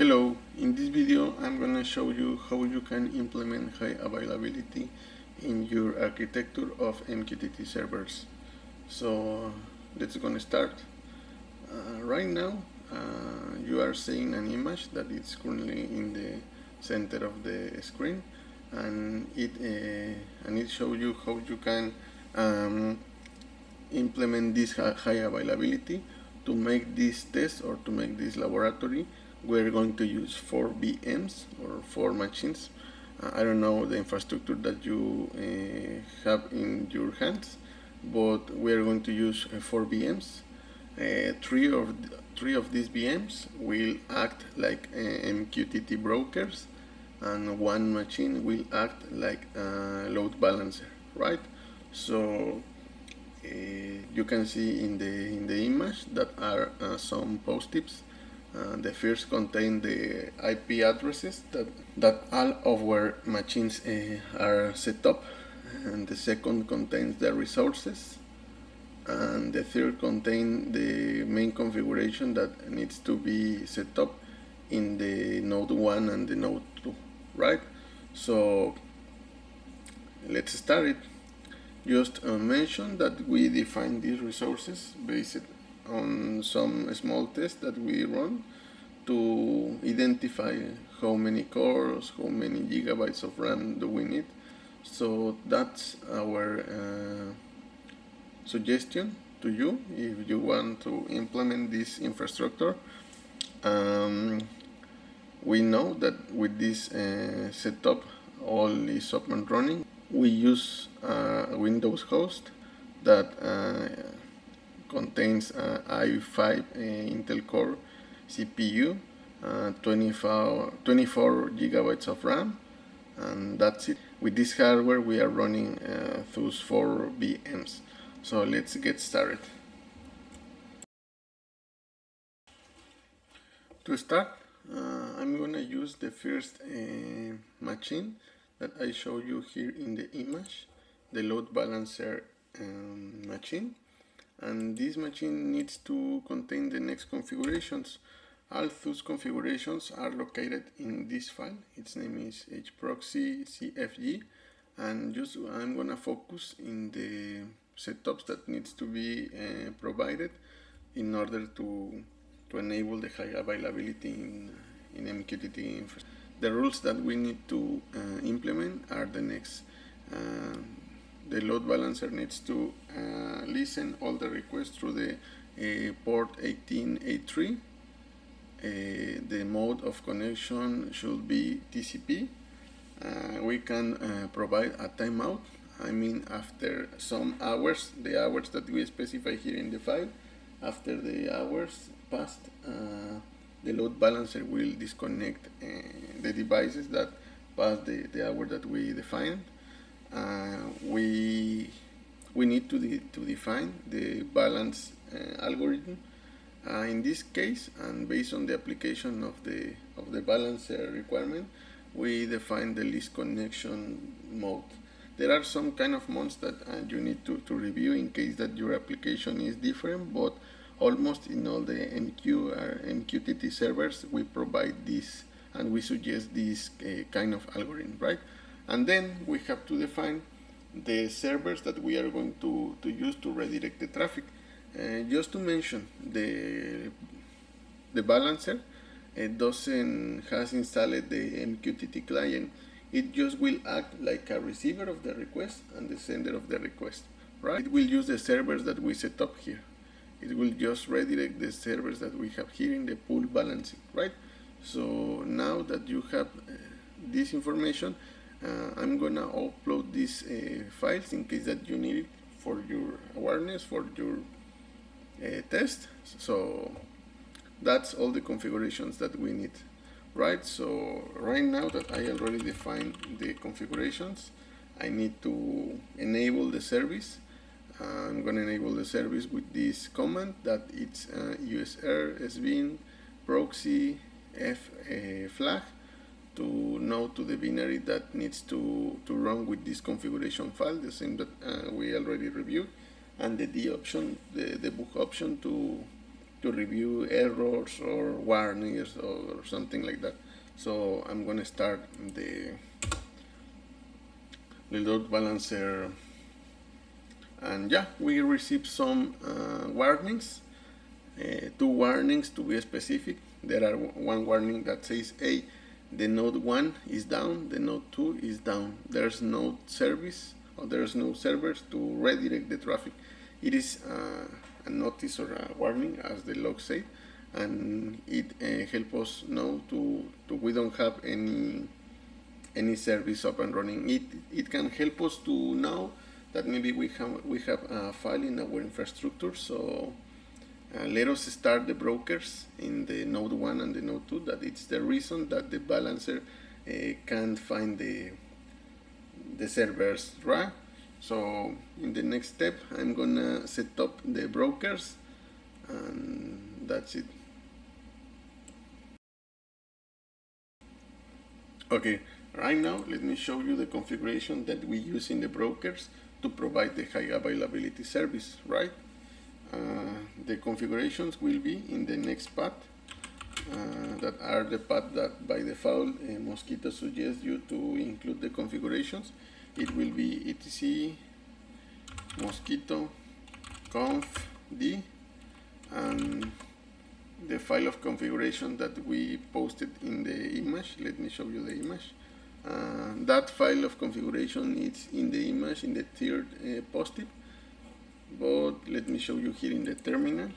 Hello, in this video I'm going to show you how you can implement high availability in your architecture of MQTT servers. So let's go and start. Uh, right now uh, you are seeing an image that is currently in the center of the screen and it uh, and it shows you how you can um, implement this high availability to make this test or to make this laboratory we're going to use four VMs or four machines. Uh, I don't know the infrastructure that you uh, have in your hands but we're going to use uh, four VMs uh, three of three of these VMs will act like uh, MQTT brokers and one machine will act like a load balancer right? So you can see in the in the image that are some post tips uh, the first contain the IP addresses that, that all of our machines uh, are set up. And the second contains the resources. And the third contains the main configuration that needs to be set up in the node 1 and the node 2 right? So let's start it. Just uh, mention that we define these resources based on some small test that we run to identify how many cores, how many gigabytes of RAM do we need. So that's our uh, suggestion to you if you want to implement this infrastructure. Um, we know that with this uh, setup all is up and running. We use a Windows host that uh, contains uh, i5 uh, Intel Core CPU, uh, 24, 24 gigabytes of RAM, and that's it. With this hardware, we are running uh, those four VMs. So let's get started. To start, uh, I'm gonna use the first machine that I show you here in the image, the load balancer um, machine and this machine needs to contain the next configurations. All those configurations are located in this file. Its name is haproxy cfg and just I'm gonna focus in the setups that needs to be uh, provided in order to to enable the high availability in, in MQTT infrastructure. The rules that we need to uh, implement are the next. Uh, the load balancer needs to uh, listen all the requests through the uh, port 1883 uh, the mode of connection should be TCP uh, we can uh, provide a timeout. I mean after some hours the hours that we specify here in the file after the hours passed uh, the load balancer will disconnect the devices that pass the, the hour that we defined we we need to, de to define the balance uh, algorithm uh, in this case and based on the application of the of the balance requirement we define the least connection mode. There are some kind of modes that uh, you need to, to review in case that your application is different but almost in all the MQ or MQTT servers we provide this and we suggest this uh, kind of algorithm right and then we have to define the servers that we are going to, to use to redirect the traffic. Uh, just to mention, the, the balancer it doesn't has installed the MQTT client. It just will act like a receiver of the request and the sender of the request. Right? It will use the servers that we set up here. It will just redirect the servers that we have here in the pool balancing. Right? So now that you have uh, this information, uh, I'm gonna upload these uh, files in case that you need it for your awareness for your uh, test. So that's all the configurations that we need right? So right now that I already defined the configurations I need to enable the service. Uh, I'm to enable the service with this command that it's uh, usr sbin proxy f uh, flag to know to the binary that needs to, to run with this configuration file, the same that uh, we already reviewed, and the D option, the, the book option to, to review errors or warnings or something like that. So I'm gonna start the, the load balancer and yeah, we received some uh, warnings, uh, two warnings to be specific. There are one warning that says, hey, the node 1 is down, the node 2 is down. There's no service or there's no servers to redirect the traffic. It is uh, a notice or a warning as the log say and it uh, helps us know to, to we don't have any any service up and running. It, it can help us to know that maybe we have we have a file in our infrastructure so uh, let us start the brokers in the node 1 and the node 2 that it's the reason that the balancer uh, can't find the the servers right so in the next step I'm gonna set up the brokers and that's it okay right now let me show you the configuration that we use in the brokers to provide the high availability service, right? Uh, the configurations will be in the next path uh, that are the path that by default uh, Mosquitto suggests you to include the configurations. It will be etc mosquitto conf d and the file of configuration that we posted in the image. Let me show you the image. Uh, that file of configuration is in the image in the third uh, post-it but let me show you here in the terminal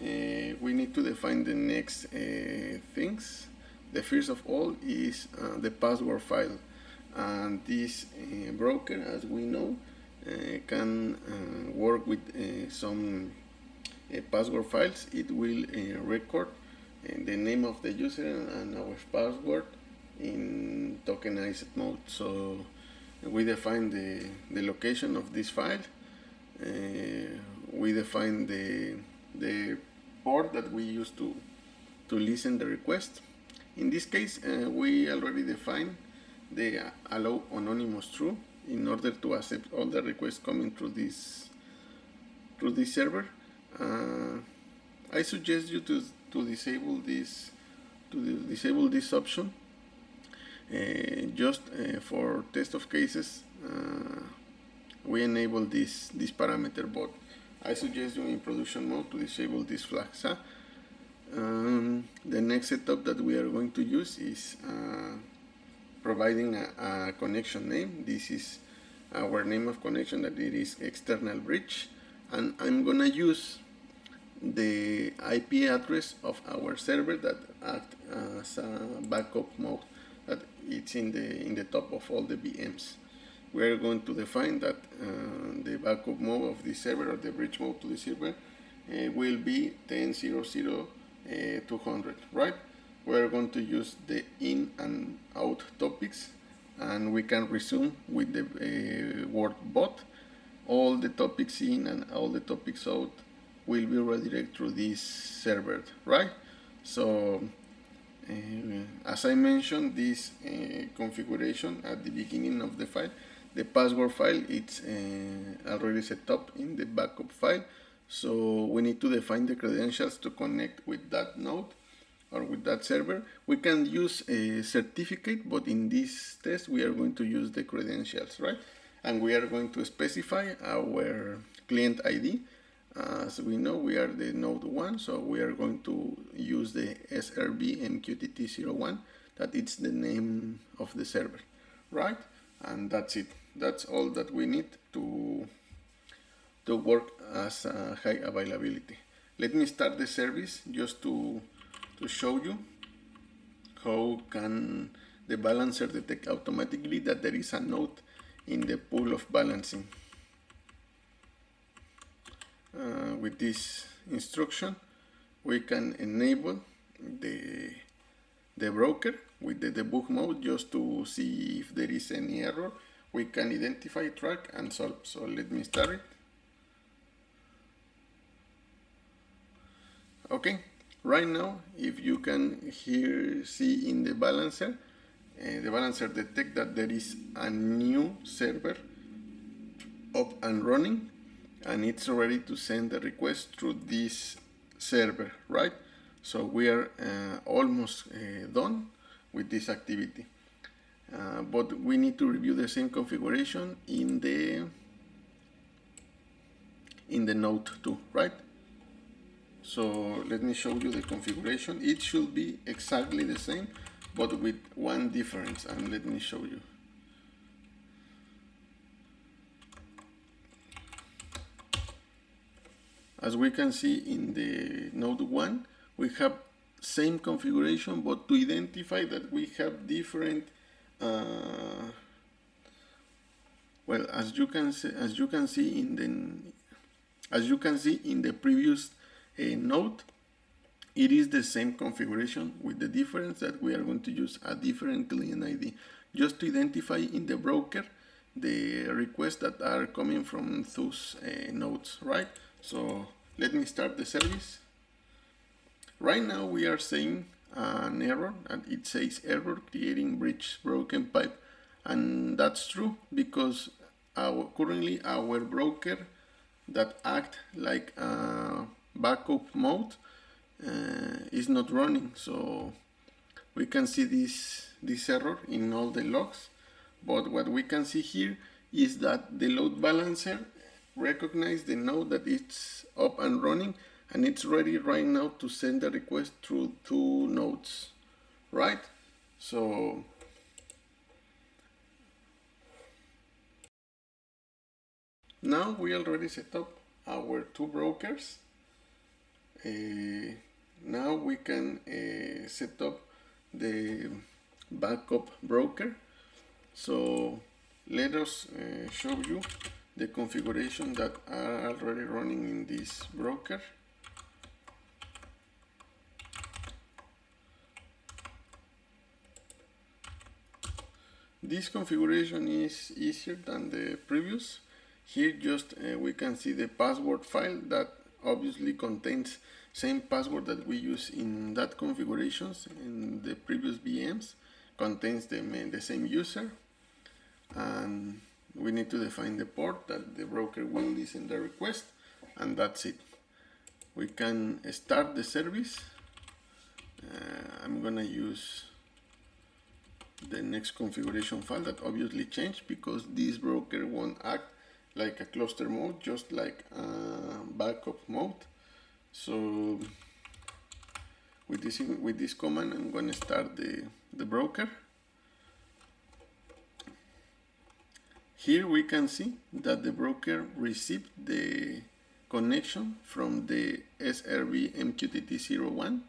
uh, we need to define the next uh, things the first of all is uh, the password file and this uh, broker as we know can work with some password files it will record the name of the user and our password in tokenized mode. So we define the, the location of this file. Uh, we define the, the port that we use to, to listen the request. In this case, uh, we already define the allow anonymous true in order to accept all the requests coming through this through this server. Uh, I suggest you to, to disable this to disable this option uh, just uh, for test of cases, uh, we enable this, this parameter, but I suggest you in production mode to disable this flags. Huh? Um, the next setup that we are going to use is uh, providing a, a, connection name. This is our name of connection that it is external bridge and I'm gonna use the IP address of our server that act as a backup mode that it's in the in the top of all the VMs. We are going to define that uh, the backup mode of the server or the bridge mode to the server uh, will be 10.0.0.200, uh, right? We're going to use the in and out topics and we can resume with the uh, word both. All the topics in and all the topics out will be redirected through this server, right? So uh, as I mentioned, this uh, configuration at the beginning of the file, the password file it's uh, already set up in the backup file. So we need to define the credentials to connect with that node or with that server. We can use a certificate, but in this test we are going to use the credentials, right? And we are going to specify our client ID as we know we are the node 1 so we are going to use the SRV MQTT01 that it's the name of the server right and that's it that's all that we need to to work as high availability. Let me start the service just to to show you how can the balancer detect automatically that there is a node in the pool of balancing. Uh, with this instruction we can enable the the broker with the debug mode just to see if there is any error we can identify track and solve so let me start it okay right now if you can here see in the balancer uh, the balancer detect that there is a new server up and running and it's ready to send the request through this server, right? So we are uh, almost uh, done with this activity. Uh, but we need to review the same configuration in the in the node 2, right? So let me show you the configuration. It should be exactly the same, but with one difference, and let me show you. As we can see in the node 1, we have same configuration, but to identify that we have different uh, well as you can see as you can see in the as you can see in the previous uh, node it is the same configuration with the difference that we are going to use a different client ID just to identify in the broker the requests that are coming from those uh, nodes right? So let me start the service. Right now we are saying an error and it says error creating bridge broken pipe. And that's true because our currently our broker that act like a backup mode uh, is not running. So we can see this this error in all the logs but what we can see here is that the load balancer recognize the node that it's up and running and it's ready right now to send the request through two nodes right? So now we already set up our two brokers. Uh, now we can uh, set up the backup broker. So let us uh, show you the configuration that are already running in this broker This configuration is easier than the previous. Here just uh, we can see the password file that obviously contains same password that we use in that configurations in the previous VMs contains the, the same user and we need to define the port that the broker will listen the request and that's it we can start the service uh, I'm gonna use the next configuration file that obviously changed because this broker won't act like a cluster mode just like a backup mode. So with this with this command I'm going to start the the broker. Here we can see that the broker received the connection from the SRV MQTT01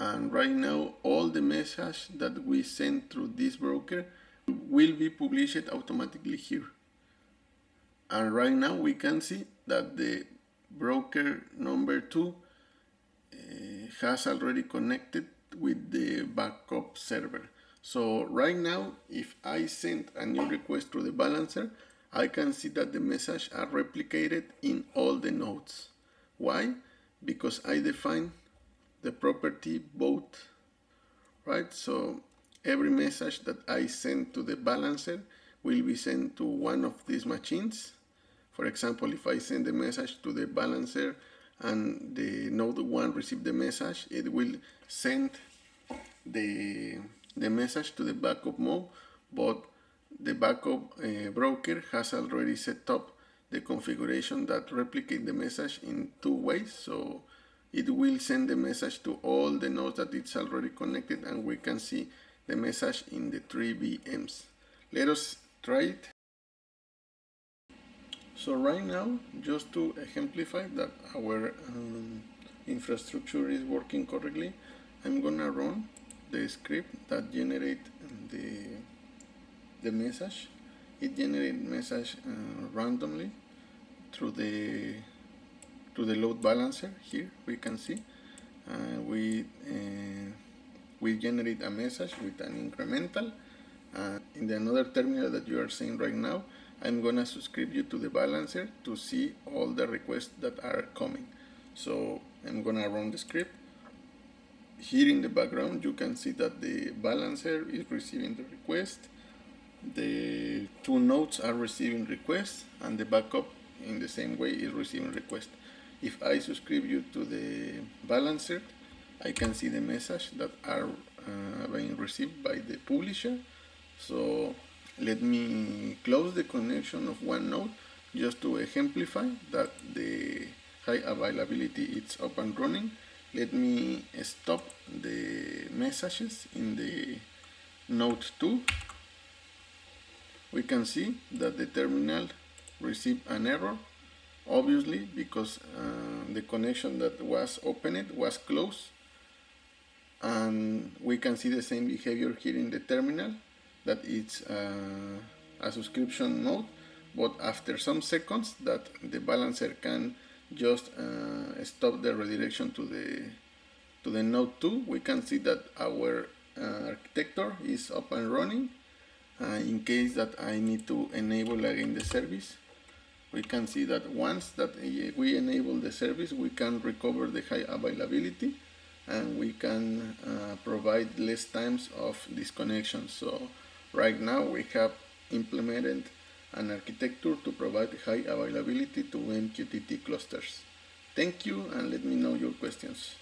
and right now all the message that we send through this broker will be published automatically here. And right now we can see that the broker number two uh, has already connected with the backup server. So right now if I send a new request to the balancer I can see that the message are replicated in all the nodes why? Because I define the property both right? So every message that I send to the balancer will be sent to one of these machines. For example if I send a message to the balancer and the node 1 receive the message it will send the the message to the backup mode but the backup uh, broker has already set up the configuration that replicate the message in two ways. So it will send the message to all the nodes that it's already connected and we can see the message in the three VMs. Let us try it. So right now, just to exemplify that our um, infrastructure is working correctly, I'm gonna run the script that generate the, the message. It generates message uh, randomly through the to the load balancer here we can see. Uh, we uh, we generate a message with an incremental. Uh, in the another terminal that you are seeing right now I'm gonna subscribe you to the balancer to see all the requests that are coming. So I'm gonna run the script. Here in the background you can see that the balancer is receiving the request. The two nodes are receiving requests and the backup in the same way is receiving requests if I subscribe you to the balancer I can see the message that are uh, being received by the publisher. So let me close the connection of one node just to exemplify that the high availability is up and running. Let me stop the messages in the node 2 we can see that the terminal received an error obviously because uh, the connection that was opened was closed. And we can see the same behavior here in the terminal that it's uh, a subscription node but after some seconds that the balancer can just uh, stop the redirection to the to the node 2 we can see that our uh, architecture is up and running uh, in case that I need to enable again the service we can see that once that we enable the service we can recover the high availability and we can uh, provide less times of disconnection so right now we have implemented an architecture to provide high availability to MQTT clusters. Thank you and let me know your questions.